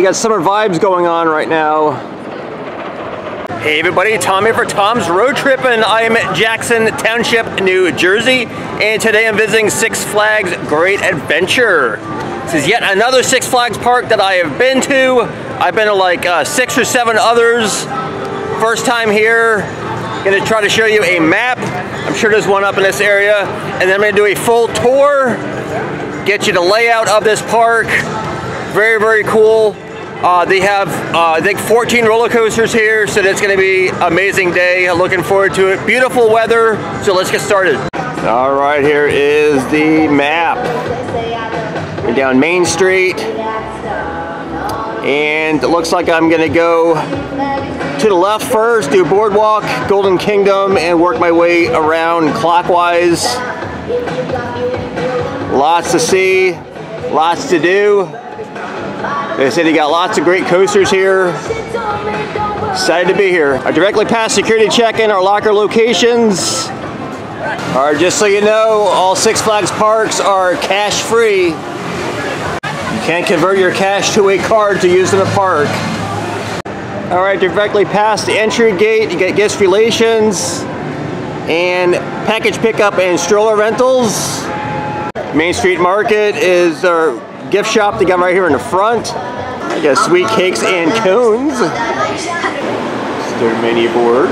You got summer vibes going on right now. Hey everybody, Tom here for Tom's Road Trip and I'm at Jackson Township, New Jersey. And today I'm visiting Six Flags Great Adventure. This is yet another Six Flags park that I have been to. I've been to like uh, six or seven others. First time here, gonna try to show you a map. I'm sure there's one up in this area. And then I'm gonna do a full tour, get you the layout of this park. Very, very cool. Uh, they have, uh, I think, 14 roller coasters here, so it's going to be amazing day. Looking forward to it. Beautiful weather, so let's get started. All right, here is the map. We're down Main Street, and it looks like I'm going to go to the left first, do Boardwalk, Golden Kingdom, and work my way around clockwise. Lots to see, lots to do. They said you got lots of great coasters here. Excited to be here. I directly past security check-in our locker locations. All right, just so you know, all Six Flags parks are cash free. You can't convert your cash to a card to use in a park. All right, directly past the entry gate, you get guest relations and package pickup and stroller rentals. Main Street Market is our gift shop they got right here in the front. I got sweet cakes and cones. It's their menu board.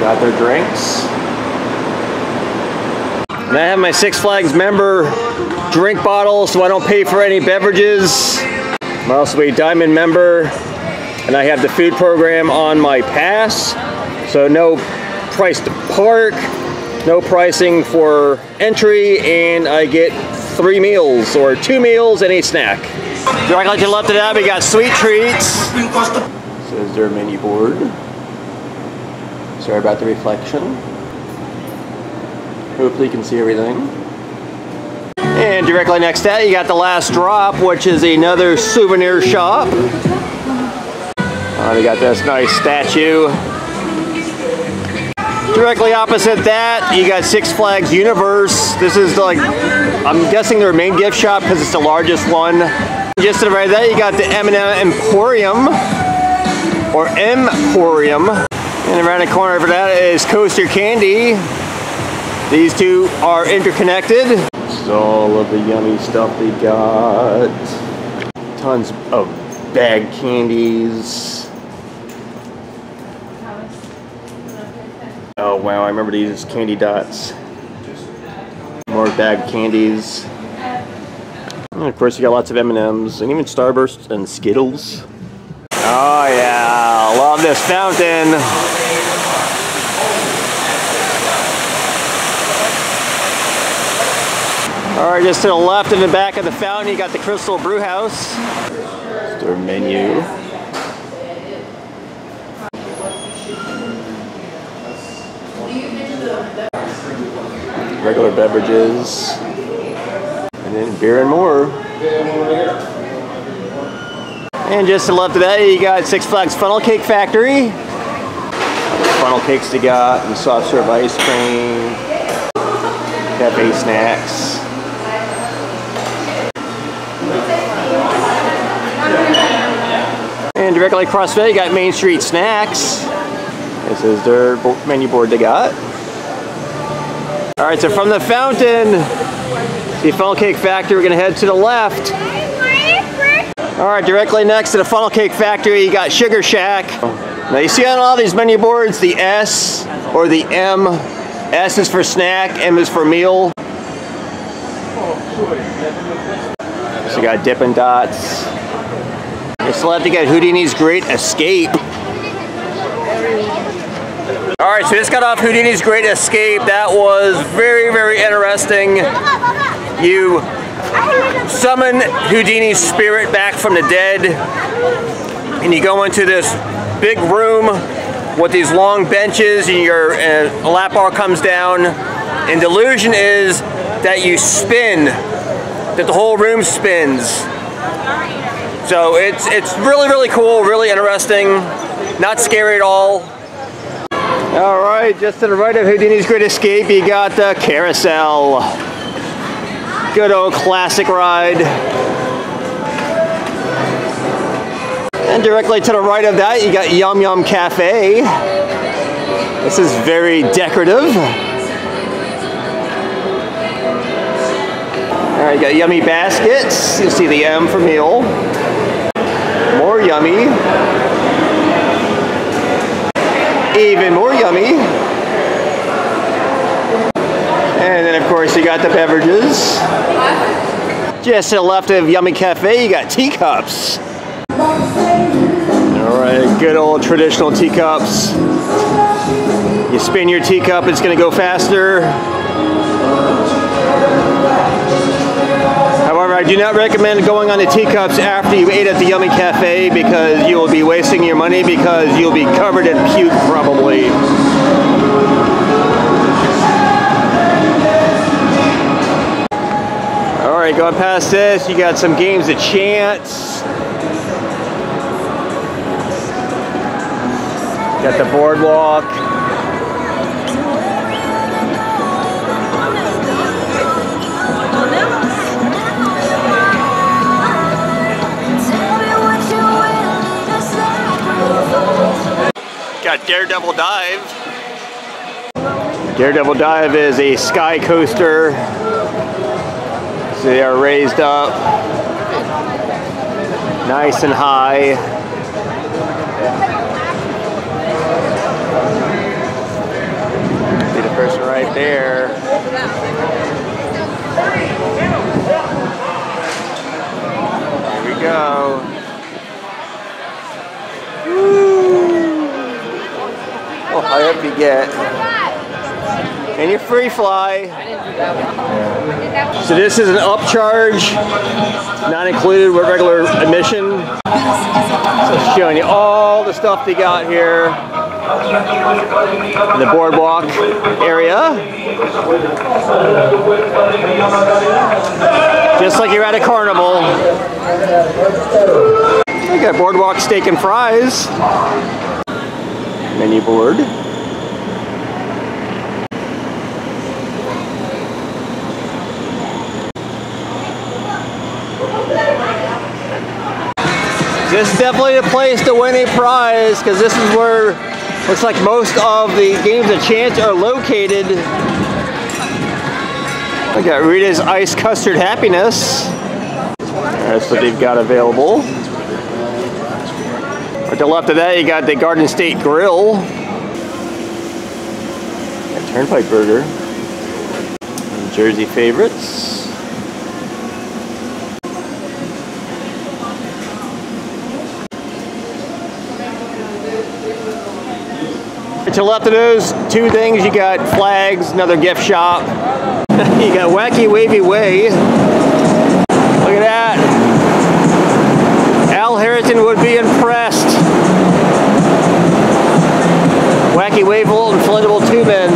Got their drinks. And I have my Six Flags member drink bottle so I don't pay for any beverages. I'm also a diamond member and I have the food program on my pass. So no price to park, no pricing for entry, and I get three meals or two meals and a snack. Directly to the left of that, we got sweet treats. Says their menu board. Sorry about the reflection. Hopefully you can see everything. And directly next to that, you got the last drop, which is another souvenir shop. Uh, we got this nice statue. Directly opposite that, you got Six Flags Universe. This is like, I'm guessing their main gift shop because it's the largest one. Just to the right of that, you got the M&M Emporium, or Emporium. And around the corner for that is Coaster Candy. These two are interconnected. This is all of the yummy stuff they got. Tons of bag candies. Oh wow, I remember these candy dots. More bag candies. And of course you got lots of M&Ms and even Starbursts and Skittles. Oh yeah, love this fountain. All right, just to the left in the back of the fountain, you got the Crystal Brew House. Their menu. Regular beverages, and then beer and more. And just to the left of that, you got Six Flags Funnel Cake Factory. Funnel cakes they got, and soft serve ice cream, cafe snacks. And directly across there, you got Main Street Snacks. This is their menu board they got. All right, so from the fountain, the Funnel Cake Factory, we're gonna head to the left. All right, directly next to the Funnel Cake Factory, you got Sugar Shack. Now you see on all these menu boards, the S or the M. S is for snack, M is for meal. So you got Dippin' Dots. You still have to get Houdini's Great Escape. All right, so just got off Houdini's Great Escape. That was very, very interesting. You summon Houdini's spirit back from the dead, and you go into this big room with these long benches, and your uh, lap bar comes down. And the illusion is that you spin, that the whole room spins. So it's it's really really cool, really interesting, not scary at all. All right, just to the right of Houdini's Great Escape, you got the Carousel. Good old classic ride. And directly to the right of that, you got Yum Yum Cafe. This is very decorative. All right, you got yummy baskets. You see the M for meal. More yummy. Even more yummy. And then of course you got the beverages. Just to the left of Yummy Cafe, you got teacups. All right, good old traditional teacups. You spin your teacup, it's gonna go faster. I do not recommend going on the teacups after you ate at the Yummy Cafe because you will be wasting your money because you'll be covered in puke probably. All right, going past this, you got some games of chance. Got the boardwalk. Got Daredevil Dive. Daredevil Dive is a sky coaster. So they are raised up nice and high. See the person right there. Here we go. Woo. You get. And you free fly. So this is an upcharge, not included with regular admission. So showing you all the stuff they got here in the boardwalk area. Just like you're at a carnival. We got boardwalk steak and fries. Menu board. This is definitely the place to win a prize because this is where looks like most of the games of chance are located. I got Rita's Ice Custard Happiness. That's what they've got available. At the left of that, you got the Garden State Grill. A Turnpike Burger. Jersey favorites. To the left of those two things, you got flags, another gift shop. you got Wacky Wavy Way. Look at that. Al Harrington would be impressed. Wacky Wavable inflatable tubing.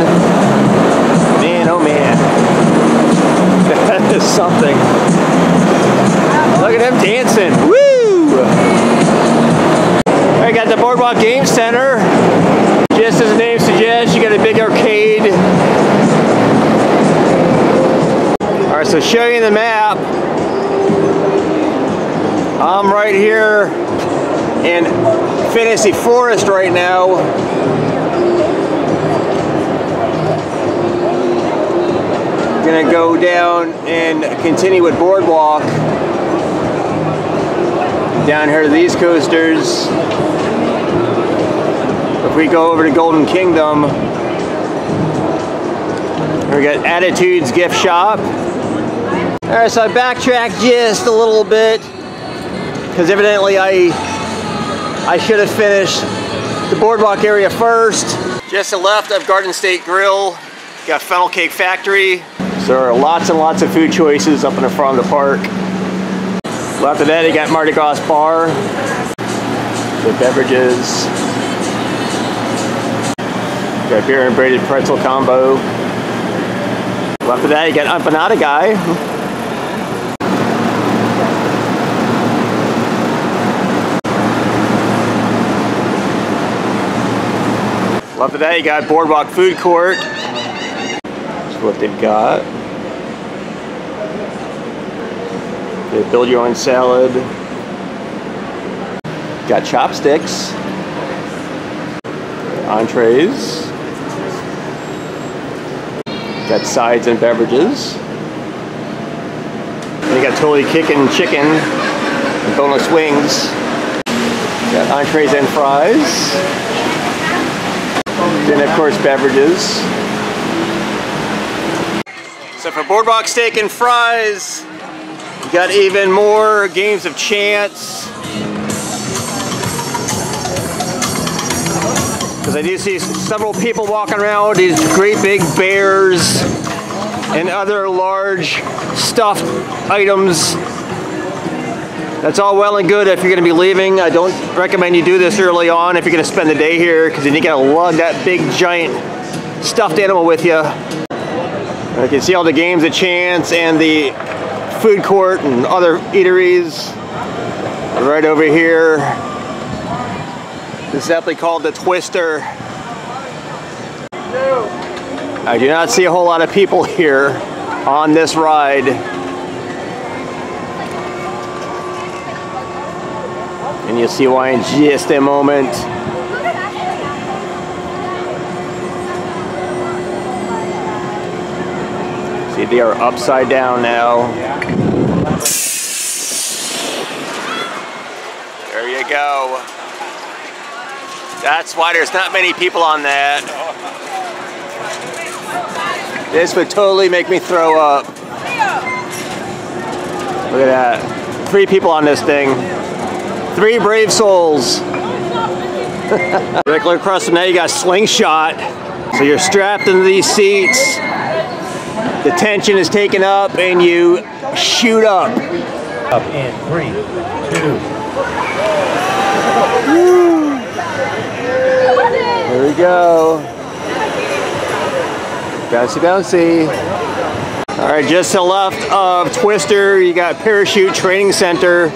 Man, oh man. That is something. Look at him dancing. Woo! I got the Boardwalk Game Center. Just as the name suggests, you got a big arcade. All right, so show you the map. I'm right here in Fantasy Forest right now. Gonna go down and continue with Boardwalk. Down here to these coasters. If we go over to Golden Kingdom, we got Attitudes Gift Shop. All right, so I backtracked just a little bit because evidently I I should have finished the boardwalk area first. Just to the left of Garden State Grill, got Funnel Cake Factory. So there are lots and lots of food choices up in the front of the park. Left of that, you got Mardi Gras Bar, the beverages, got beer and braided pretzel combo. Left of that, you got empanada guy. Love that. You got Boardwalk Food Court. That's what they've got. They build your own salad. Got chopsticks. Entrees. Got sides and beverages. You got totally kicking chicken and boneless wings. Got entrees and fries. Then of course beverages. So for Boardwalk Steak and Fries, you got even more games of chance. Because I do see several people walking around with these great big bears and other large stuffed items. That's all well and good if you're going to be leaving. I don't recommend you do this early on if you're going to spend the day here because then you got to lug that big giant stuffed animal with you. You can see all the games of chance and the food court and other eateries right over here. This is aptly called the Twister. I do not see a whole lot of people here on this ride. And you'll see why in just a moment. See, they are upside down now. There you go. That's why there's not many people on that. This would totally make me throw up. Look at that. Three people on this thing. Three brave souls. Across from that you got slingshot. So you're strapped into these seats. The tension is taken up and you shoot up. Up in three, two. Here we go. Bouncy, bouncy. All right, just to the left of Twister, you got Parachute Training Center.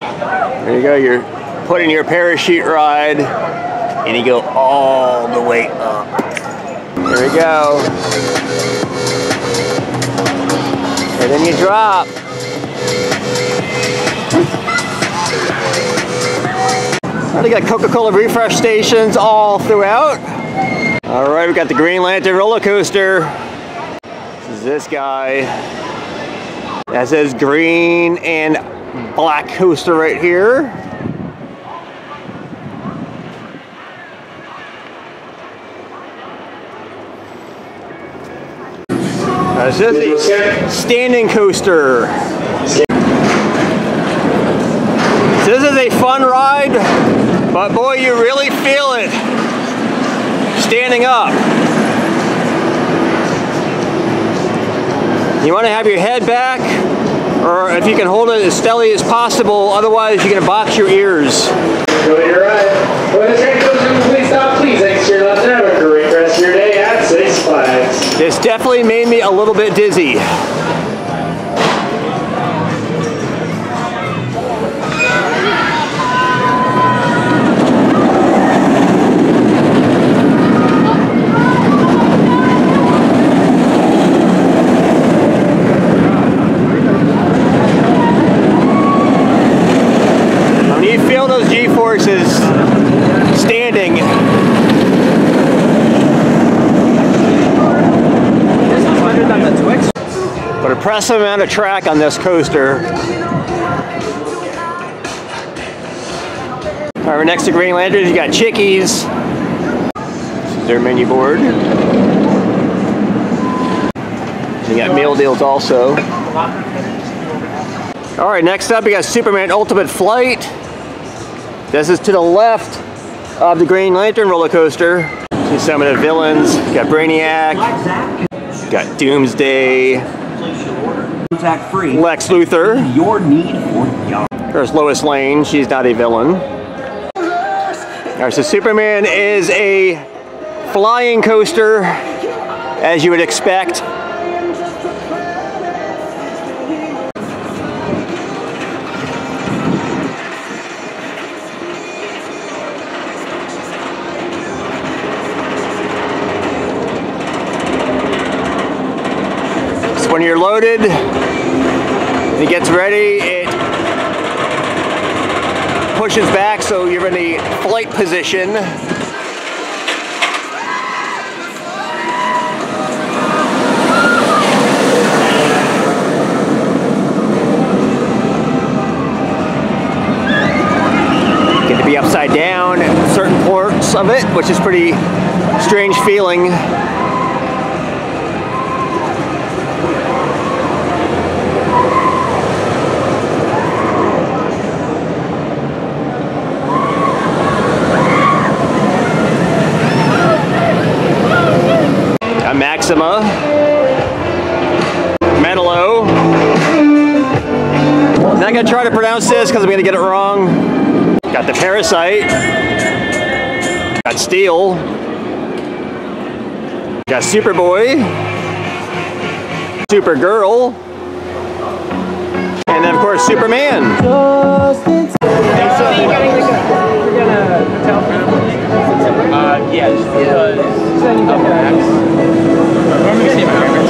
There you go, you're putting your parachute ride, and you go all the way up. There we go. And then you drop. They got Coca-Cola refresh stations all throughout. All right, we got the Green Lantern roller coaster. This is this guy. That says green and black coaster right here. Is a standing coaster. This is a fun ride, but boy, you really feel it standing up. You want to have your head back, or if you can hold it as steady as possible, otherwise you're going to box your ears. Go to your right. When the train goes in, please stop, please. To your left and have a great rest of your day at Six Flags. This definitely made me a little bit dizzy. When you feel those G-forces standing, amount of track on this coaster. All right, next to Green Lanterns, you got Chickies. This is their menu board. You got meal deals also. All right, next up, you got Superman Ultimate Flight. This is to the left of the Green Lantern roller coaster. See some of the villains. You got Brainiac, got Doomsday, Contact free. Lex Luthor. Your need for young. There's Lois Lane. She's not a villain. All right, so Superman is a flying coaster, as you would expect. when you're loaded, it gets ready, it pushes back so you're in the flight position. Get to be upside down in certain parts of it, which is pretty strange feeling. To this because I'm gonna get it wrong. Got the Parasite. Got Steel. Got Superboy. Supergirl. And then of course Superman. Uh, yeah, just because of Max. Let me see if I remember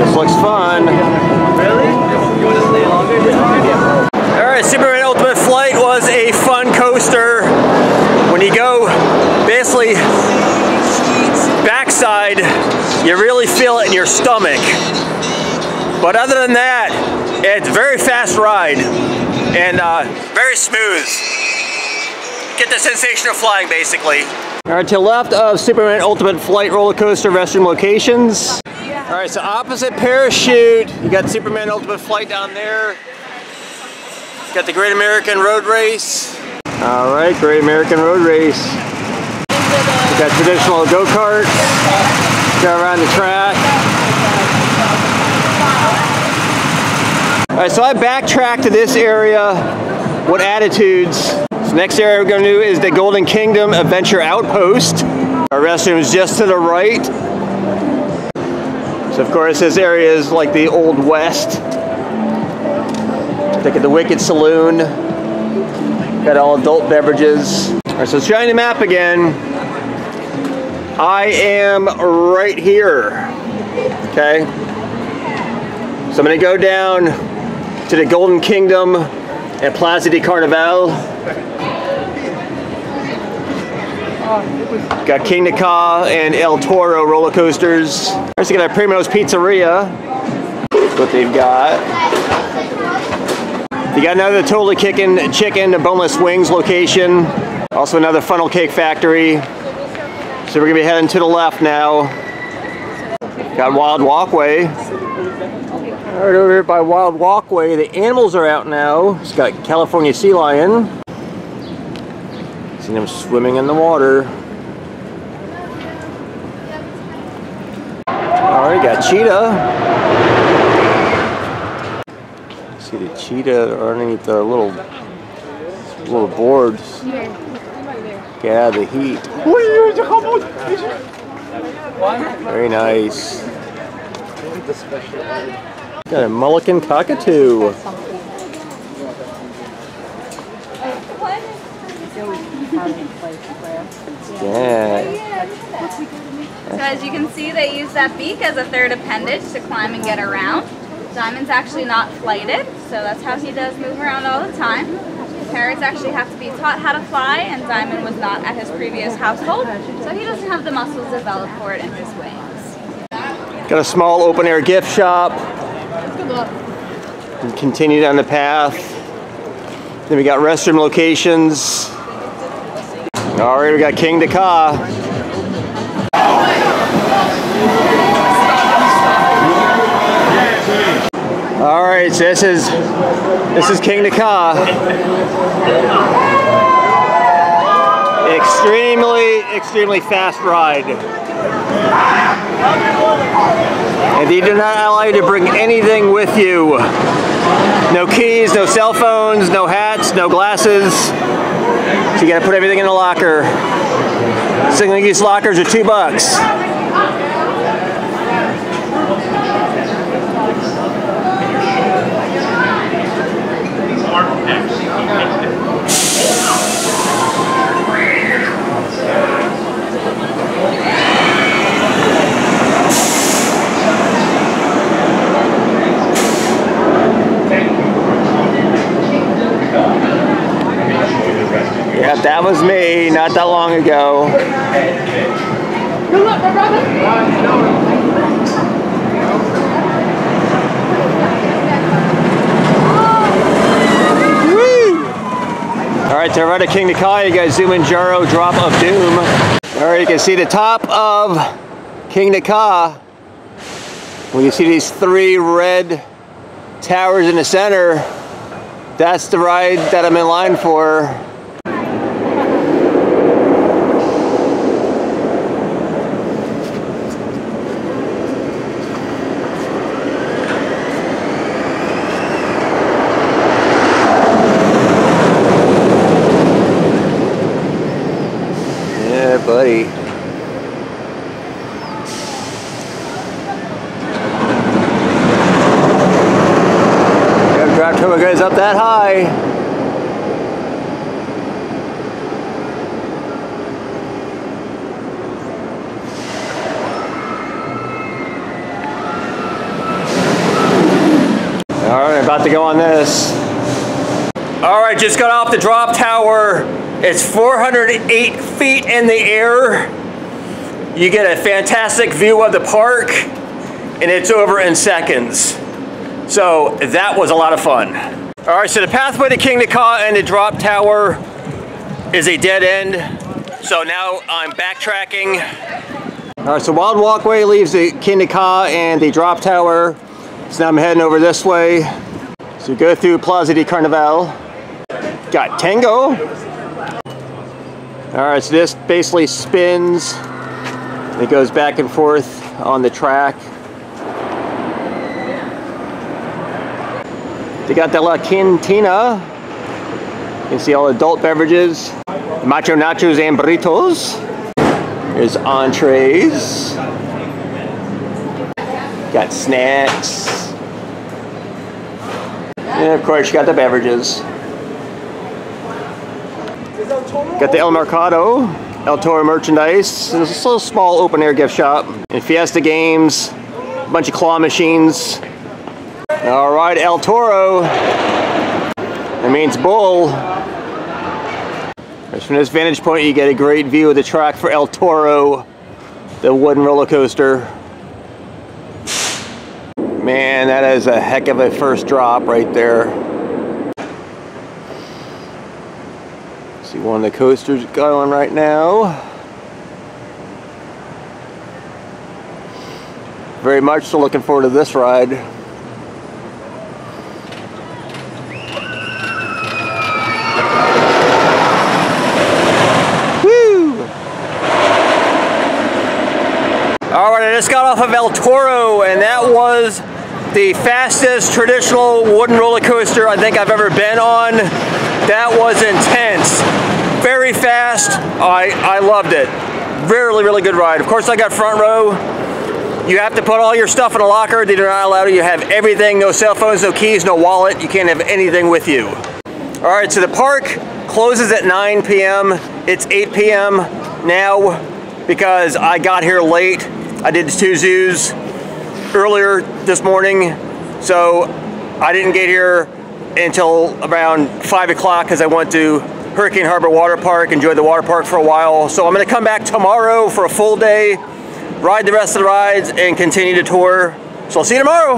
This looks fun. Alright, Superman Ultimate Flight was a fun coaster. When you go basically backside, you really feel it in your stomach. But other than that, it's very fast ride and uh, very smooth. Get the sensation of flying basically. Alright, to the left of Superman Ultimate Flight roller coaster restroom locations. Alright, so opposite parachute, you got Superman Ultimate Flight down there. Got the Great American Road Race. Alright, Great American Road Race. We got traditional go-karts. Go around the track. Alright, so I backtracked to this area. What attitudes? So next area we're to do is the Golden Kingdom Adventure Outpost. Our restroom is just to the right. So of course this area is like the Old West. Look at the Wicked Saloon. Got all adult beverages. Alright, so let's try the map again. I am right here. Okay. So I'm gonna go down to the Golden Kingdom at Plaza de Carnaval. Got Kingda Ka and El Toro roller coasters. First, we got Primo's Pizzeria. That's what they've got. You got another Totally Kicking Chicken Boneless Wings location. Also another Funnel Cake Factory. So we're gonna be heading to the left now. Got Wild Walkway. Right over here by Wild Walkway, the animals are out now. It's got California Sea Lion. See them swimming in the water. Alright, got cheetah. See the cheetah underneath the little little boards. Get out of the heat. Very nice. Got a Moluccan cockatoo. Yeah. So as you can see, they use that beak as a third appendage to climb and get around. Diamond's actually not flighted, so that's how he does move around all the time. Parrots actually have to be taught how to fly, and Diamond was not at his previous household, so he doesn't have the muscles developed for it in his wings. Got a small open air gift shop. And continue down the path. Then we got restroom locations. All right, we got Kingda Ka. All right, so this is this is Kingda Ka. Extremely, extremely fast ride. And they do not allow you to bring anything with you. No keys, no cell phones, no hats, no glasses. So you gotta put everything in a locker. Single use lockers are two bucks. Yep, that was me not that long ago. All right, to right of Kingda Ka, you guys Zumanjaro Drop of Doom. All right, you can see the top of Kingda Ka. When you see these three red towers in the center, that's the ride that I'm in line for. Yeah, buddy. Never up that high. All right, about to go on this. All right, just got off the drop tower. It's 408 feet in the air. You get a fantastic view of the park, and it's over in seconds. So that was a lot of fun. All right, so the pathway to Kingda Ka and the drop tower is a dead end. So now I'm backtracking. All right, so Wild Walkway leaves the Kingda Ka and the drop tower. So now I'm heading over this way. So go through Plaza de Carnaval. Got Tango. All right, so this basically spins. It goes back and forth on the track. They got the La Cantina. You can see all adult beverages. Macho nachos and burritos. There's entrees. Got snacks. And of course, you got the beverages. Got the El Mercado, El Toro merchandise. There's a little small open air gift shop. And Fiesta games, a bunch of claw machines. All right, El Toro. That means bull. From this vantage point, you get a great view of the track for El Toro, the wooden roller coaster. Man, that is a heck of a first drop right there. See one of the coasters going right now. Very much so looking forward to this ride. Woo! All right, I just got off of El Toro, and that was the fastest traditional wooden roller coaster I think I've ever been on. That was intense. Very fast. I, I loved it. Really, really good ride. Of course, I got front row. You have to put all your stuff in a locker. They do not allow you to have everything. No cell phones, no keys, no wallet. You can't have anything with you. All right, so the park closes at 9 p.m. It's 8 p.m. now because I got here late. I did two zoos earlier this morning, so I didn't get here until around 5 o'clock because I went to Hurricane Harbor Water Park, enjoyed the water park for a while. So I'm going to come back tomorrow for a full day, ride the rest of the rides, and continue to tour. So I'll see you tomorrow.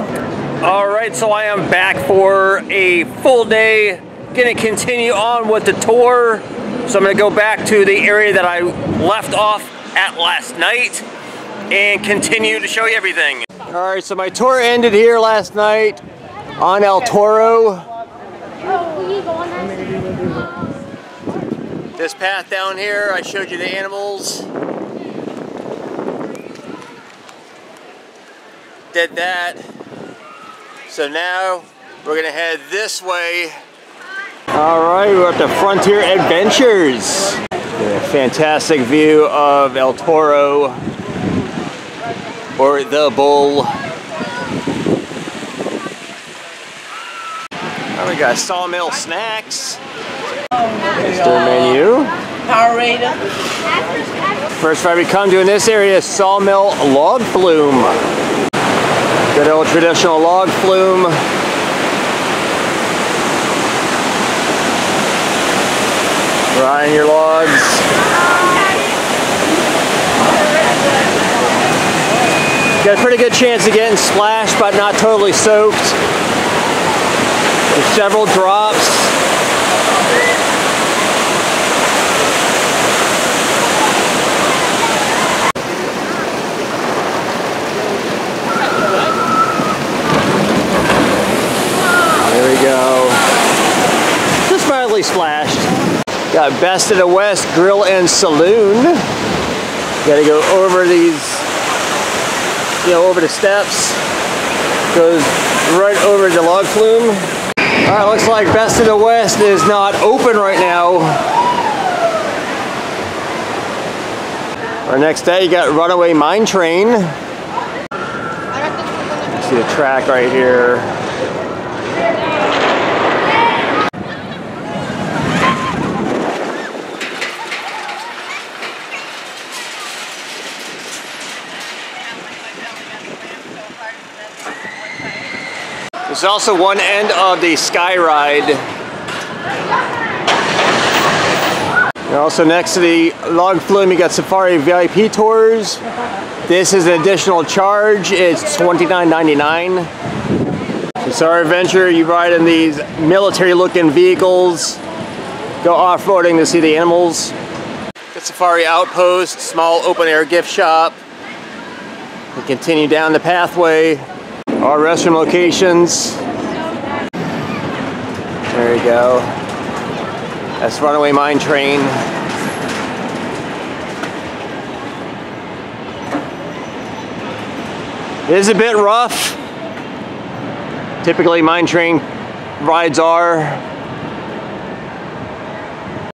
All right, so I am back for a full day. Gonna continue on with the tour. So I'm gonna go back to the area that I left off at last night and continue to show you everything. All right, so my tour ended here last night on El Toro. This path down here, I showed you the animals. Did that. So now we're gonna head this way. All right, we're at the Frontier Adventures. Fantastic view of El Toro or the bull. Oh, we got Sawmill Snacks. There's their menu. Powerade. First ride we come to in this area is Sawmill Log Flume. Good old traditional log flume. Tying your logs. Got a pretty good chance of getting splashed, but not totally soaked. There's several drops. There we go. Just mildly splashed. Got Best of the West Grill and Saloon. Got to go over these, you know, over the steps. Goes right over the log flume. All right, looks like Best of the West is not open right now. Our next day, you got Runaway Mine Train. See the track right here. There's also one end of the Sky Ride. Also next to the log flume, you got Safari VIP tours. This is an additional charge. It's $29.99. It's our adventure. You ride in these military-looking vehicles. Go off-roading to see the animals. Safari Outpost, small open-air gift shop. We continue down the pathway. Our restroom locations. There you go. That's Runaway Mine Train. It is a bit rough. Typically mine train rides are.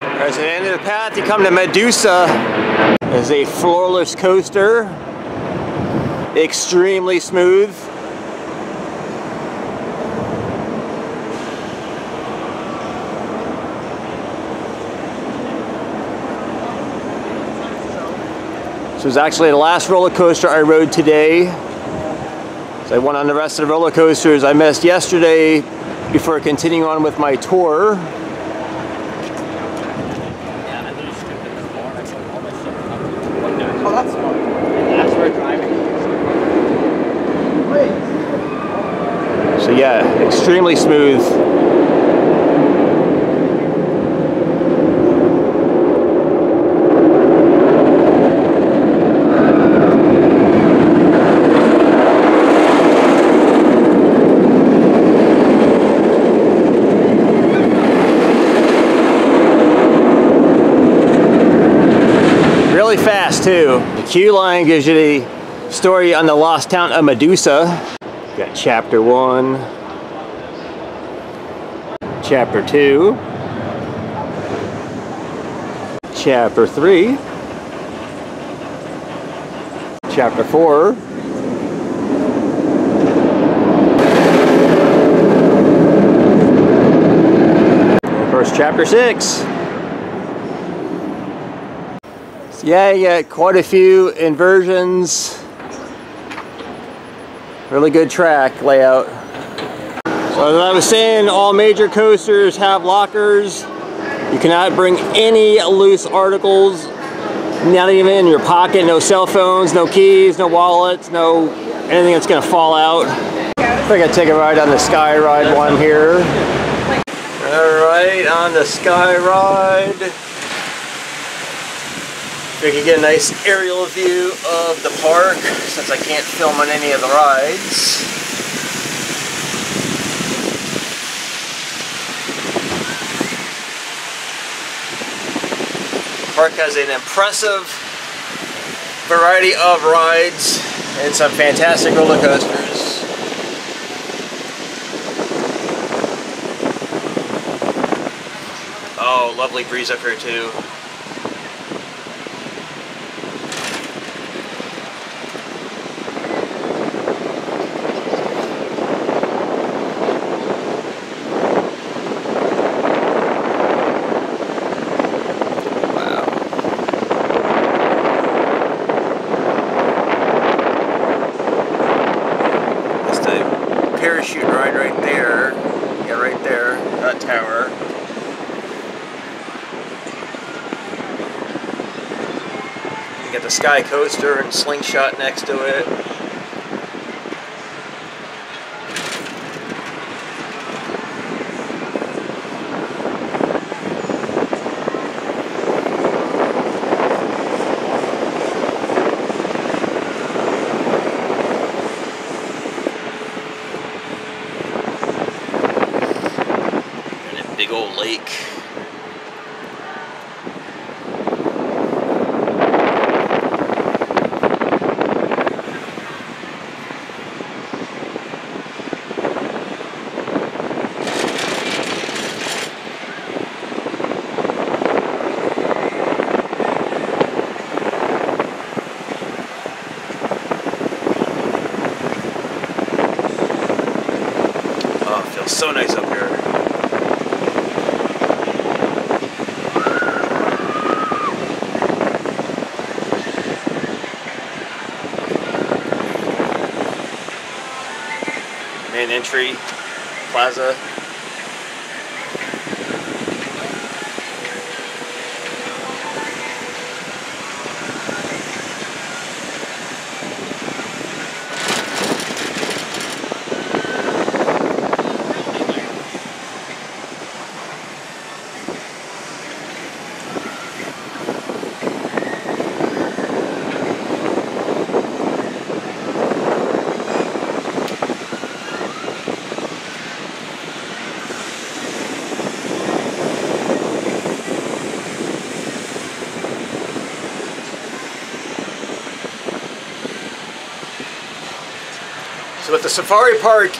As the end of the path, you come to Medusa. There's a floorless coaster. Extremely smooth. This was actually the last roller coaster I rode today. So I went on the rest of the roller coasters I missed yesterday before continuing on with my tour. So yeah, extremely smooth. Really fast too. The queue line gives you the story on the lost town of Medusa. Got chapter one, chapter two, chapter three, chapter four, chapter six. So yeah, quite a few inversions. Really good track layout. So as I was saying, all major coasters have lockers. You cannot bring any loose articles, not even in your pocket, no cell phones, no keys, no wallets, no anything that's gonna fall out. I think I take a ride on the Sky Ride one here. All right, on the Sky Ride. We can get a nice aerial view of the park since I can't film on any of the rides. The park has an impressive variety of rides and some fantastic roller coasters. Oh, lovely breeze up here too. Wow. That's the parachute ride right there. Yeah, right there. That tower. the Sky Coaster and Slingshot next to it. And a big old lake. Oh, it feels so nice up here. Main entry, plaza. So with the safari park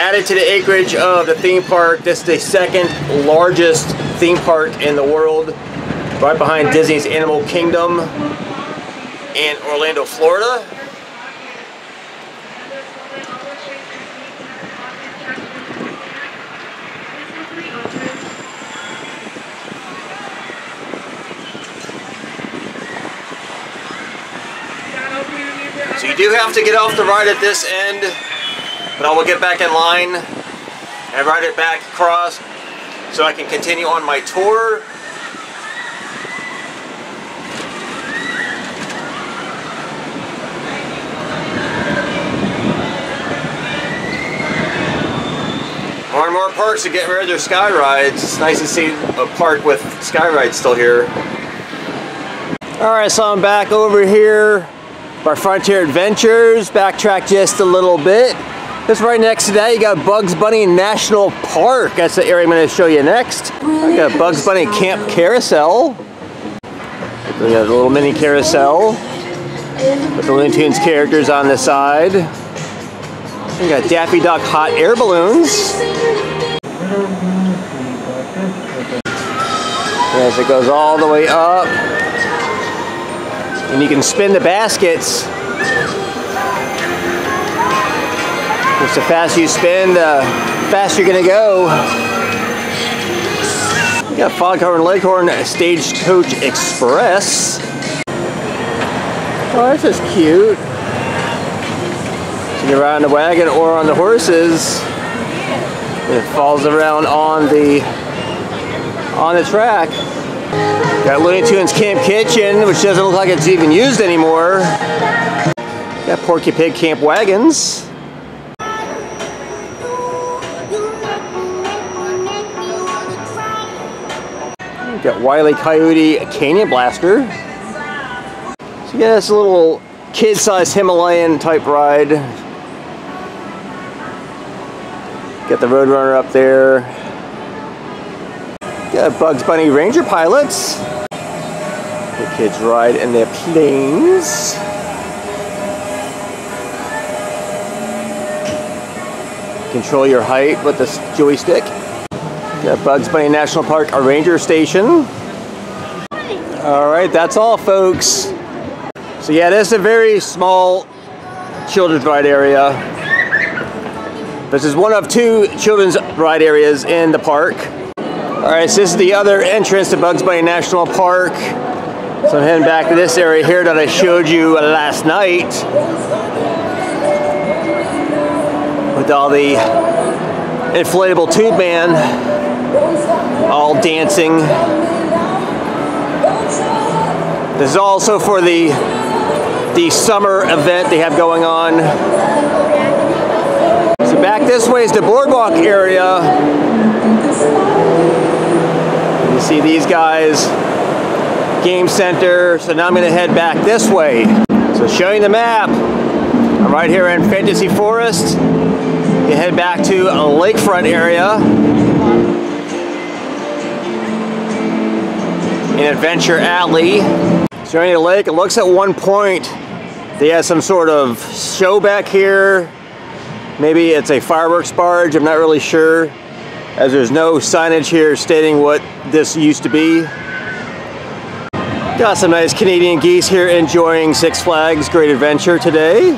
added to the acreage of the theme park, this is the second largest theme park in the world, right behind Disney's Animal Kingdom in Orlando, Florida. So you do have to get off the ride at this end, but I will get back in line and ride it back across so I can continue on my tour. More and more parks are getting rid of their sky rides. It's nice to see a park with sky rides still here. Alright, so I'm back over here by Frontier Adventures. Backtrack just a little bit. Just right next to that, you got Bugs Bunny National Park. That's the area I'm going to show you next. I got Bugs Bunny Camp Carousel. We got a little mini carousel with the Looney Tunes characters on the side. We got Daffy Duck hot air balloons. As it goes all the way up. And you can spin the baskets. The faster you spin, the faster you're gonna go. You got Foghorn Leghorn Stagecoach Express. Oh, this is cute. So you ride on the wagon or on the horses. It falls around on the on the track. Got Looney Tunes Camp Kitchen, which doesn't look like it's even used anymore. Got Porky Pig Camp Wagons. Got Wile E. Coyote Canyon Blaster. So yeah, this little kid-sized Himalayan type ride. Got the Roadrunner up there. Got Bugs Bunny Ranger Pilots. The kids ride in their planes. Control your height with the joystick. Got Bugs Bunny National Park, a ranger station. All right, that's all, folks. So yeah, this is a very small children's ride area. This is one of two children's ride areas in the park. All right, so this is the other entrance to Bugs Bunny National Park. So I'm heading back to this area here that I showed you last night. With all the inflatable tube man all dancing. This is also for the the summer event they have going on. So back this way is the boardwalk area. You see these guys, game center. So now I'm gonna head back this way. So showing the map, I'm right here in Fantasy Forest. You head back to a lakefront area. In Adventure Alley. Showing the lake, it looks at one point they have some sort of show back here. Maybe it's a fireworks barge, I'm not really sure. As there's no signage here stating what this used to be. Got some nice Canadian geese here enjoying Six Flags Great Adventure today.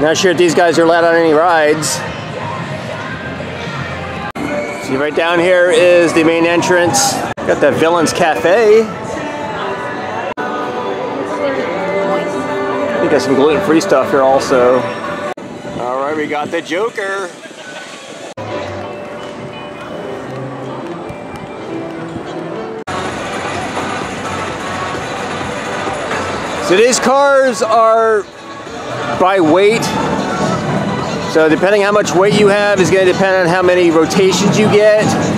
Not sure if these guys are allowed on any rides. See right down here is the main entrance. Got that Villains Cafe. Think got some gluten-free stuff here also. All right, we got the Joker. So these cars are by weight. So depending how much weight you have is going to depend on how many rotations you get.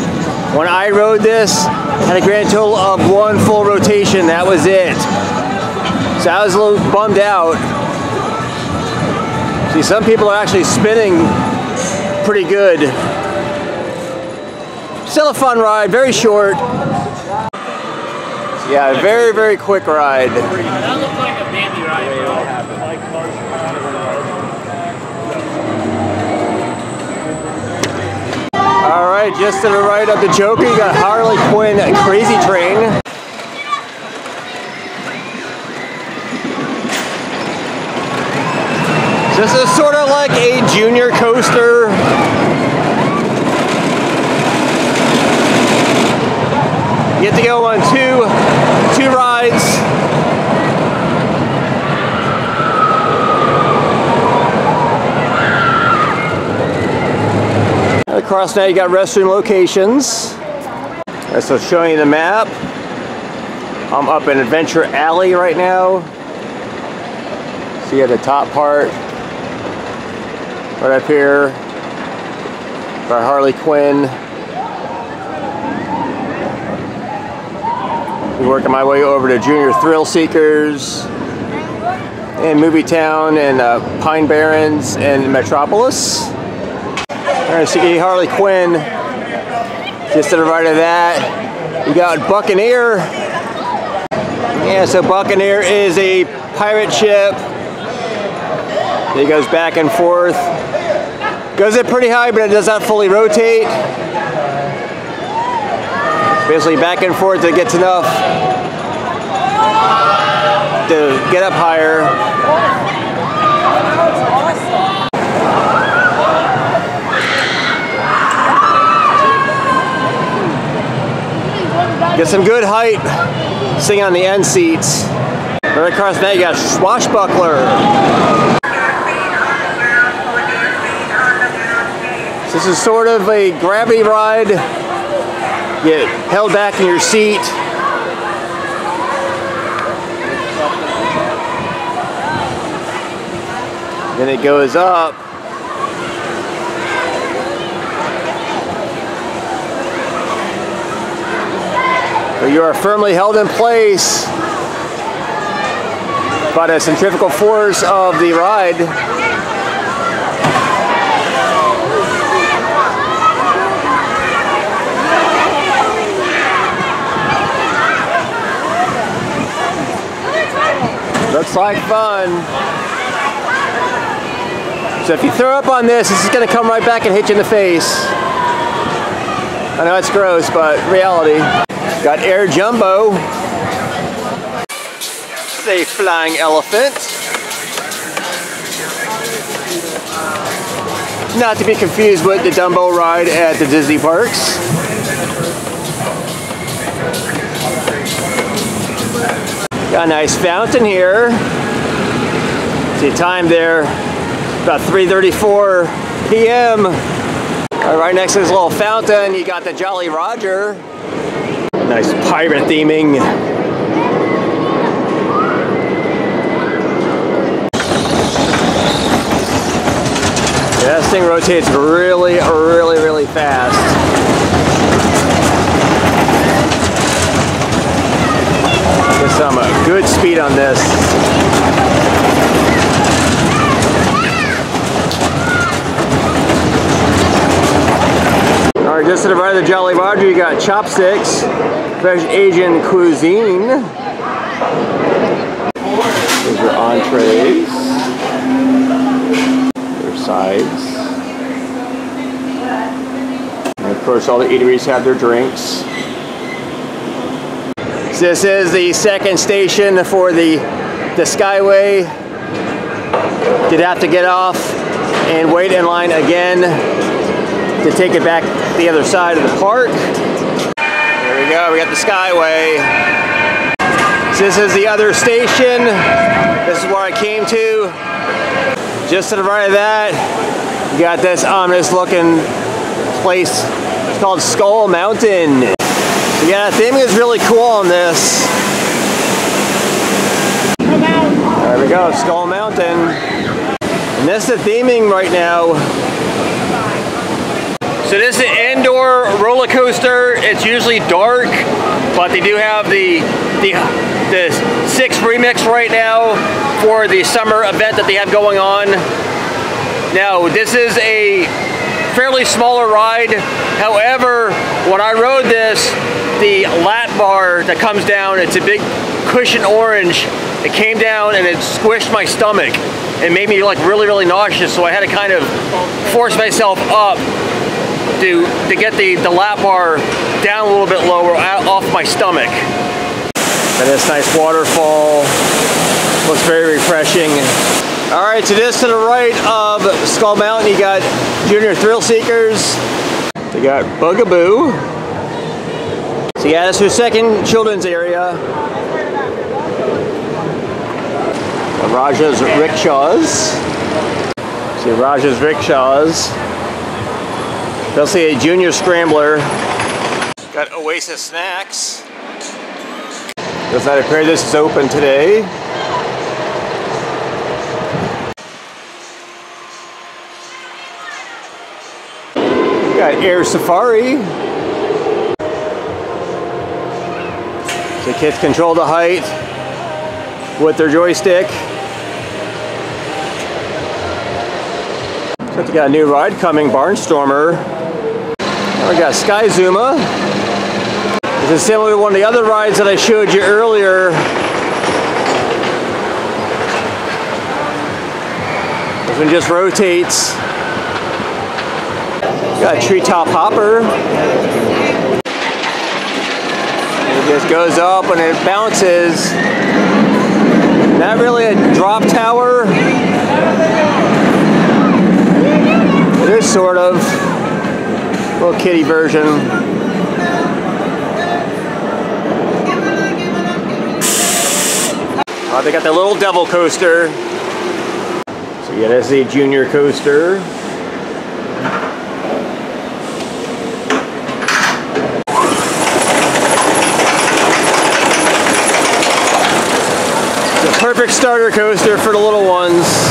When I rode this, had a grand total of one full rotation. That was it. So I was a little bummed out. See, some people are actually spinning pretty good. Still a fun ride, very short. Yeah, very, very quick ride. That looked like a baby ride, All right, just to the right of the Joker, you got Harley Quinn and Crazy Train. This is sort of like a junior coaster. You get to go on two, two rides. Across now you got restroom locations. Alright, so showing you the map. I'm up in Adventure Alley right now. See at the top part. Right up here. By Harley Quinn. Be working my way over to Junior Thrill Seekers. And Movie Town and uh, Pine Barrens and Metropolis. Alright, so Harley Quinn. Just to the right of that, you got Buccaneer. Yeah, so Buccaneer is a pirate ship. It goes back and forth. Goes up pretty high, but it does not fully rotate. Basically back and forth, it gets enough to get up higher. Get some good height, sitting on the end seats. Right across that, you got Swashbuckler. This is sort of a gravity ride. Get held back in your seat. Then it goes up. You are firmly held in place by the centrifugal force of the ride. Looks like fun. So if you throw up on this, this is going to come right back and hit you in the face. I know it's gross, but reality. Got Air Jumbo. It's a flying elephant. Not to be confused with the Dumbo ride at the Disney parks. Got a nice fountain here. See time there, about 3.34 p.m. Right next to this little fountain, you got the Jolly Roger nice pirate theming. Yeah, this thing rotates really, really, really fast. Guess I'm a good speed on this. All right, just to the right of the Jolly Roger, you got chopsticks, fresh Asian cuisine. Those are entrees. Their sides. And of course, all the eateries have their drinks. This is the second station for the, the Skyway. You'd have to get off and wait in line again to take it back the other side of the park. There we go, we got the Skyway. So this is the other station. This is where I came to. Just to the right of that, you got this ominous looking place. It's called Skull Mountain. So yeah, the theming is really cool on this. There we go, Skull Mountain. And this is the theming right now. So this is an indoor roller coaster. It's usually dark, but they do have the the the six remix right now for the summer event that they have going on. Now this is a fairly smaller ride. However, when I rode this, the lap bar that comes down, it's a big cushion orange. It came down and it squished my stomach. It made me like really, really nauseous. So I had to kind of force myself up to to get the, the lap bar down a little bit lower off my stomach. And this nice waterfall looks very refreshing. All right, so this to the right of Skull Mountain, you got Junior Thrill Seekers. You got Bugaboo. So yeah, this is second children's area. Raja's Rickshaws. See Raja's Rickshaws. They'll see a junior scrambler. Got Oasis Snacks. Does not appear this is open today. Got Air Safari. So kids control the height with their joystick. So we got a new ride coming, Barnstormer. We got Sky Zuma. This is similar to one of the other rides that I showed you earlier. This one just rotates. Got a treetop hopper. It just goes up and it bounces. Not really a drop tower. It is sort of. Little kitty version. Uh, they got the little devil coaster. So yeah, that's a junior coaster. Perfect starter coaster for the little ones.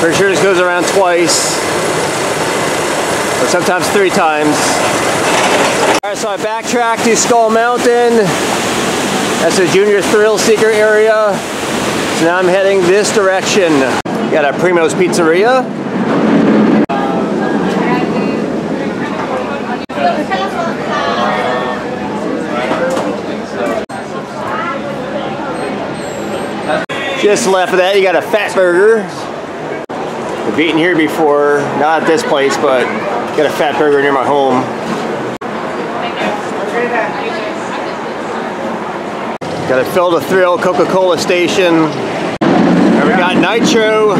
Pretty sure this goes around twice, or sometimes three times. All right, so I backtracked to Skull Mountain. That's a junior thrill seeker area. So now I'm heading this direction. Got a Primo's Pizzeria. Just left of that, you got a Fat Burger. I've eaten here before, not at this place, but got a Fat Burger near my home. Got a Fill to Thrill Coca-Cola station. We got Nitro.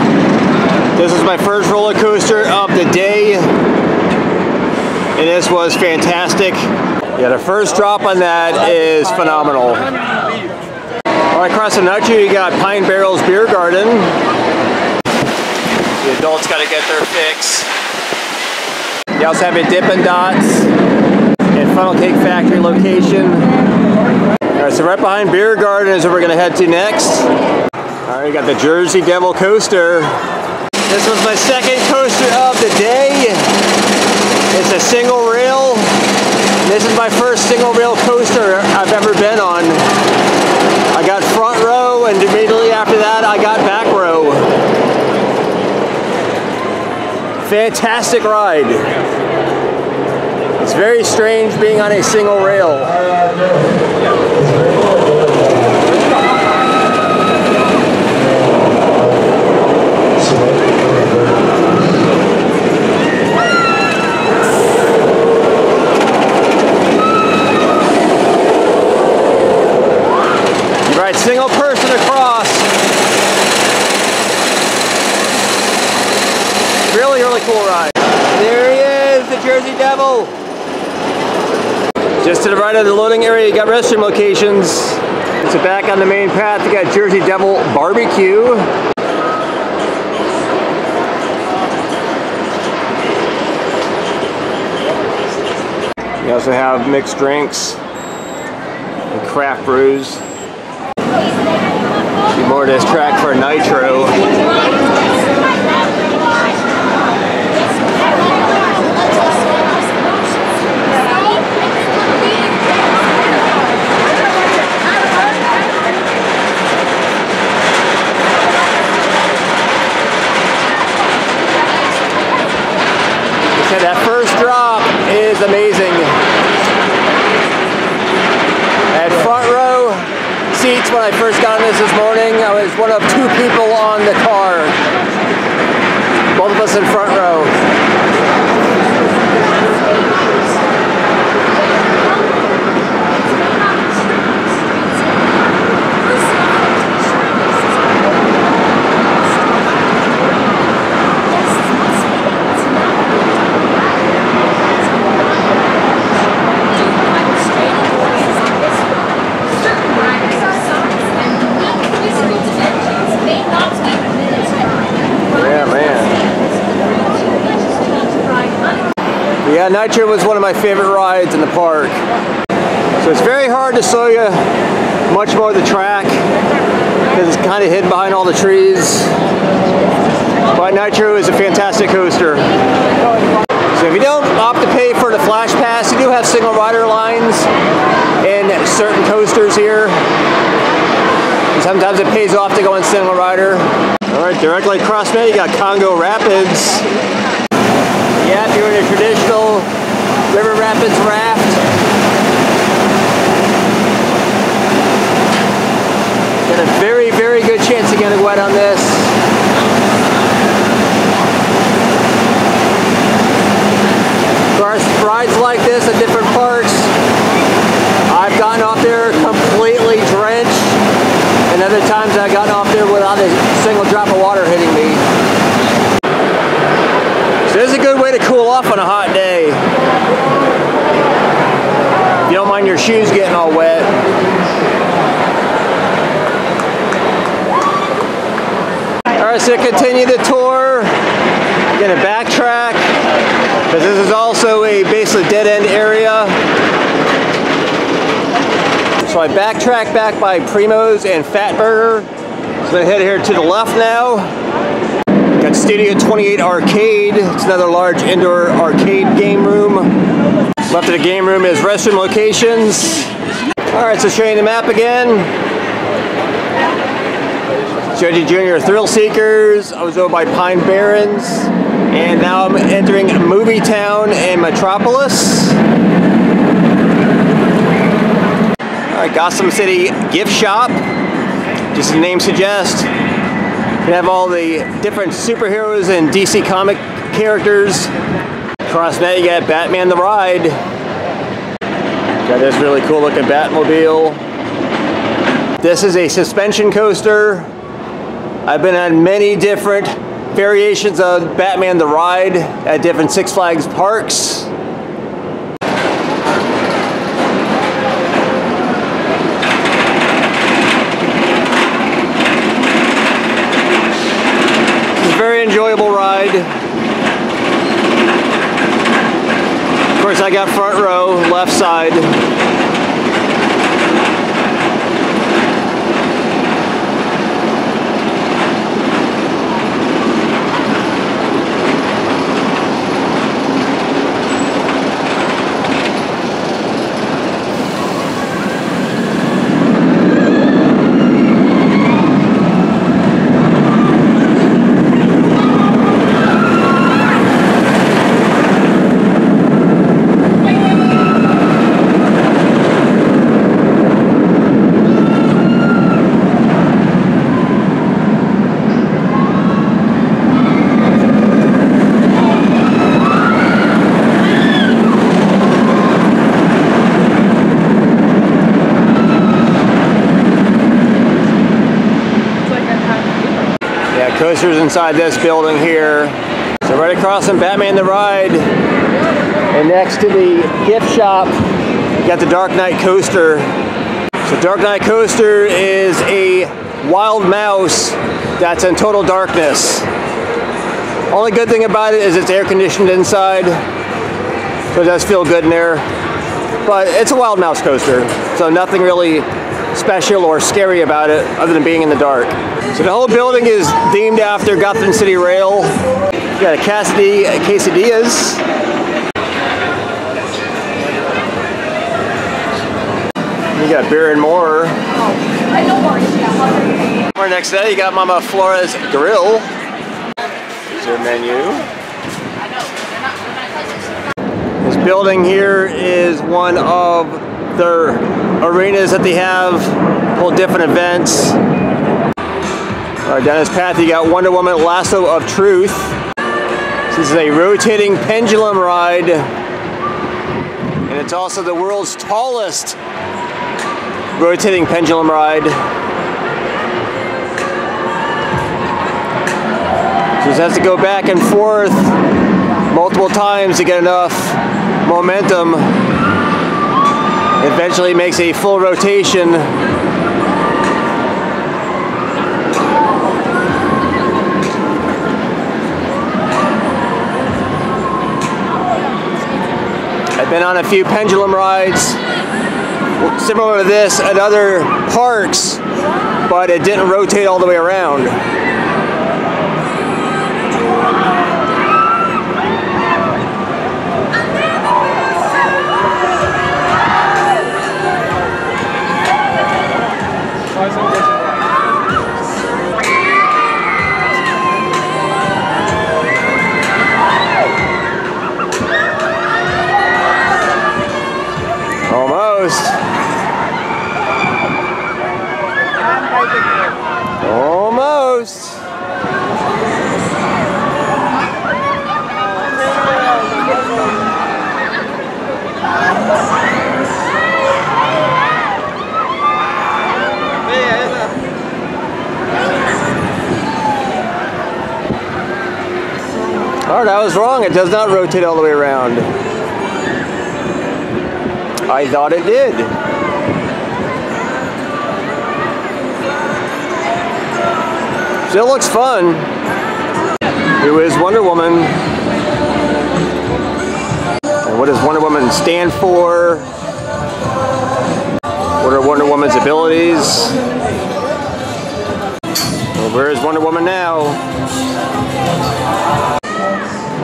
This is my first roller coaster of the day. And this was fantastic. Yeah, the first drop on that is phenomenal. All right, across the Nitro, you got Pine Barrens Beer Garden. The adults got to get their fix. You also have a Dippin' Dots and Funnel Cake Factory location. All right, so right behind Beer Garden is where we're gonna head to next. All right, we got the Jersey Devil coaster. This was my second coaster of the day. It's a single rail. This is my first single rail coaster I've ever been on. I got front row and immediately after that I got back row. Fantastic ride. It's very strange being on a single rail. Single person across. Really, really cool ride. There he is, the Jersey Devil. Just to the right of the loading area, you got restroom locations. So back on the main path, you got Jersey Devil Barbecue. You also have mixed drinks and craft brews. See more of this track for Nitro. Said that first drop is amazing. At front row seats when I first got on this this morning, I was one of two people on the car. Both of us in front row. Yeah, man. Yeah, Nitro was one of my favorite rides in the park. So it's very hard to show you much more of the track because it's kind of hidden behind all the trees. But Nitro is a fantastic coaster. So if you don't opt to pay for the Flash Pass, you do have single rider lines in certain coasters here. And sometimes it pays off to go in single rider. All right, directly across me, you got Congo Rapids. Yeah, in a traditional River Rapids raft. Got a very, very good chance of getting wet on this. Of course, rides like this at different parks, I've gotten off there completely drenched, and other times I've gotten off there without a single drop of water hitting me. So this is a good way to cool off on a hot day. If you don't mind your shoes getting all wet. So continue the tour. Gonna backtrack, because this is also a basically dead end area. So I backtrack back by Primo's and Fatburger. So gonna head here to the left now. Got Studio 28 Arcade. It's another large indoor arcade game room. Left of the game room is restroom locations. All right, so showing the map again. Judgy Junior Thrill Seekers. I was over by Pine Barrens. And now I'm entering Movie Town and Metropolis. All right, Gotham City Gift Shop. Just the name suggests. You have all the different superheroes and DC comic characters. Across that, you got Batman the Ride. Got this really cool looking Batmobile. This is a suspension coaster. I've been on many different variations of Batman the Ride at different Six Flags parks. It's a very enjoyable ride. Of course, I got front row, left side. Coasters inside this building here. So right across from Batman the Ride, and next to the gift shop, you got the Dark Knight Coaster. So Dark Knight Coaster is a wild mouse that's in total darkness. Only good thing about it is it's air conditioned inside, so it does feel good in there. But it's a wild mouse coaster, so nothing really special or scary about it other than being in the dark. So the whole building is themed after Gotham City Rail. You got a Cassidy Quesadillas. You got beer and more. More next day, you got Mama Flores Grill. Here's their menu. This building here is one of their arenas that they have, hold different events. All right, down this path you got Wonder Woman Lasso of Truth. This is a rotating pendulum ride. And it's also the world's tallest rotating pendulum ride. So this has to go back and forth multiple times to get enough momentum. Eventually makes a full rotation. Been on a few pendulum rides similar to this at other parks, but it didn't rotate all the way around. Right, I was wrong. It does not rotate all the way around. I thought it did. Still looks fun. Who is Wonder Woman? And what does Wonder Woman stand for? What are Wonder Woman's abilities? Well, where is Wonder Woman now?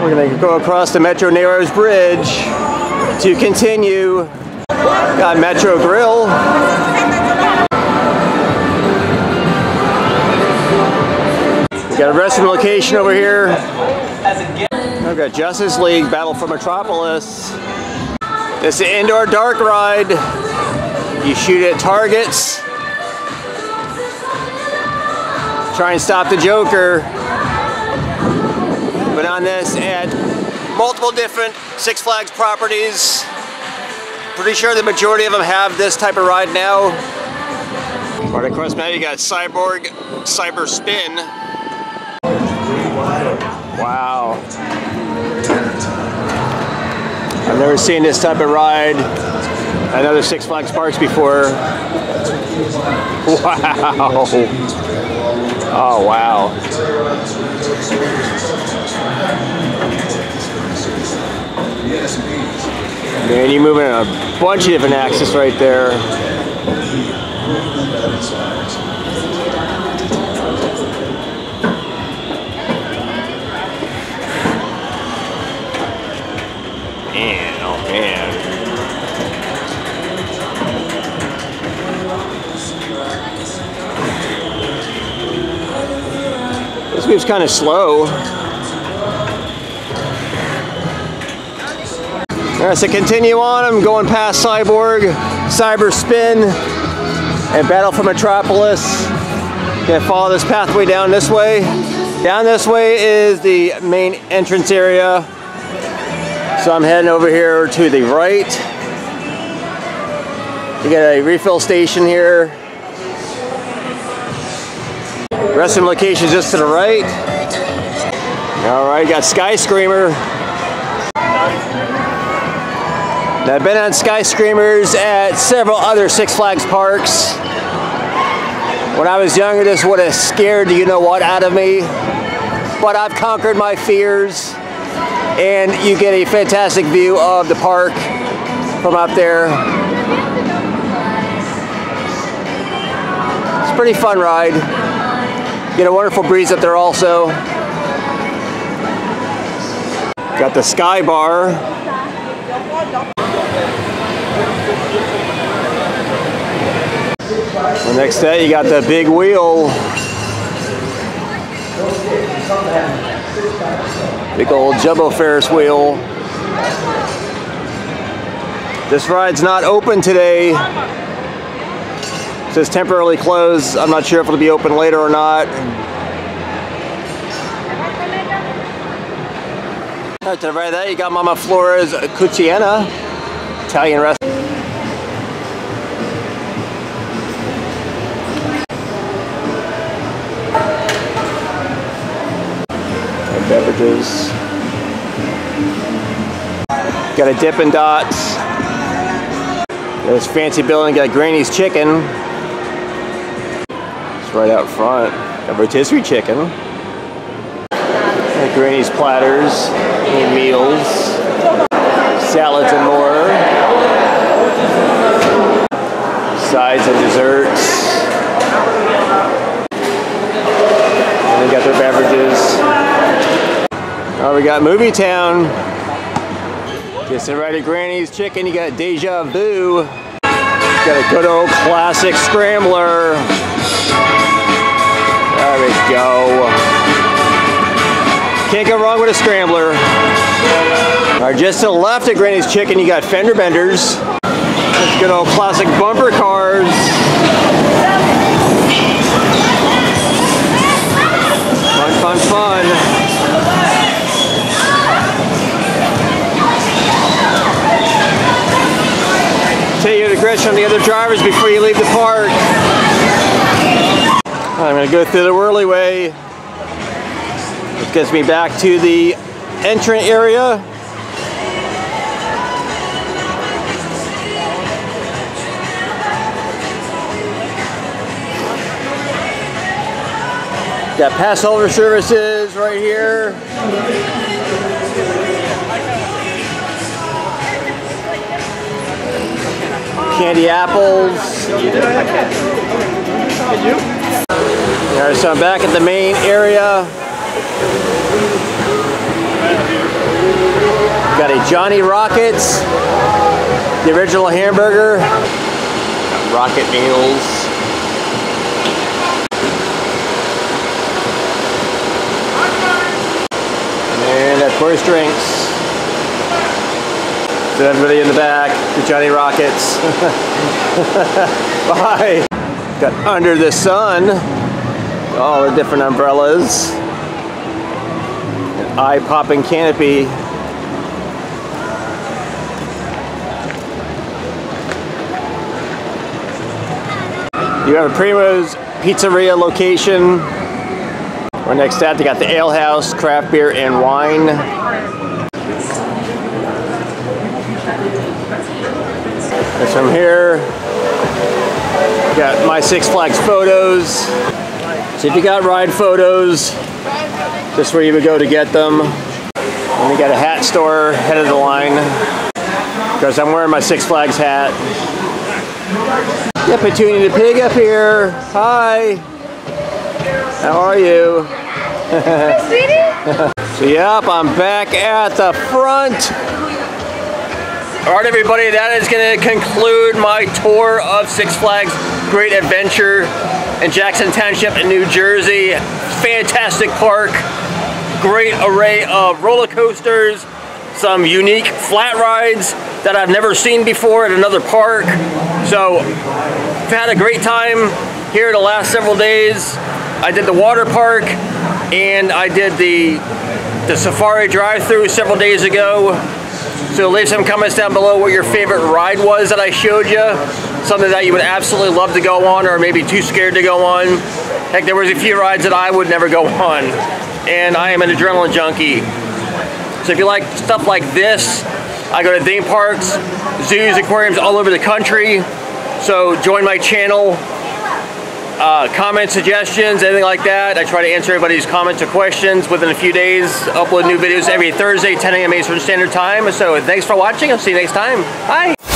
We're gonna go across the Metro Narrows Bridge to continue. Got Metro Grill. We got a restroom location over here. I've got Justice League Battle for Metropolis. It's an indoor dark ride. You shoot at targets. Try and stop the Joker. Been on this at multiple different Six Flags properties. Pretty sure the majority of them have this type of ride now. Right across now you got Cyborg Cyber Spin. Wow. I've never seen this type of ride at other Six Flags parks before. Wow. Oh, wow. Man, you're moving a bunch of different axes right there. Man, oh man. This move's kind of slow. All right, so continue on. I'm going past Cyborg, Cyber Spin, and Battle for Metropolis. Gonna follow this pathway down this way. Down this way is the main entrance area. So I'm heading over here to the right. You got a refill station here. Resting location just to the right. All right, got Sky Now, I've been on Sky Screamers at several other Six Flags parks. When I was younger, this would have scared the you know what out of me. But I've conquered my fears, and you get a fantastic view of the park from up there. It's a pretty fun ride. Get a wonderful breeze up there also. Got the Sky Bar. The next day you got the big wheel. Big old jumbo Ferris wheel. This ride's not open today. It says temporarily closed. I'm not sure if it'll be open later or not. Right to the right that, you got Mama Flora's Cucina, Italian restaurant. Got a Dippin' Dots. There's fancy building, got Granny's Chicken. It's right out front. Got rotisserie chicken. Got Granny's platters and meals. Salads and more. Sides and desserts. And they got their beverages. Oh, we got Movie Town. Right at Granny's Chicken, you got Deja Vu. Got a good old classic scrambler. There we go. Can't go wrong with a scrambler. All right, just to the left of Granny's Chicken, you got fender benders. Good old classic bumper cars. Fun, fun, fun. To on the other drivers before you leave the park. I'm gonna go through the whirly way. This gets me back to the entrant area. Got pass holder services right here. Candy apples. Alright, so I'm back at the main area. Got a Johnny Rockets, the original hamburger, rocket meals. And of course drinks. To everybody in the back, the Johnny Rockets. Bye. Got Under the Sun, all the different umbrellas. Eye-popping canopy. You have a Primo's Pizzeria location. We're next at, they got the Ale House, craft beer and wine. And from here, got my Six Flags photos. So if you got ride photos, this is where you would go to get them. And we got a hat store, head of the line. Because I'm wearing my Six Flags hat. Yeah, Petunia the pig up here. Hi. How are you? so yep, I'm back at the front. All right, everybody, that is going to conclude my tour of Six Flags Great Adventure in Jackson Township in New Jersey. Fantastic park, great array of roller coasters, some unique flat rides that I've never seen before at another park. So, I've had a great time here the last several days. I did the water park and I did the the safari drive-through several days ago. So leave some comments down below what your favorite ride was that I showed you. Something that you would absolutely love to go on or maybe too scared to go on. Heck, there was a few rides that I would never go on, and I am an adrenaline junkie. So if you like stuff like this, I go to theme parks, zoos, aquariums all over the country. So join my channel, uh, comment suggestions, anything like that. I try to answer everybody's comments or questions within a few days. Upload new videos every Thursday, 10 a.m. Eastern Standard Time. So thanks for watching. I'll see you next time. Bye.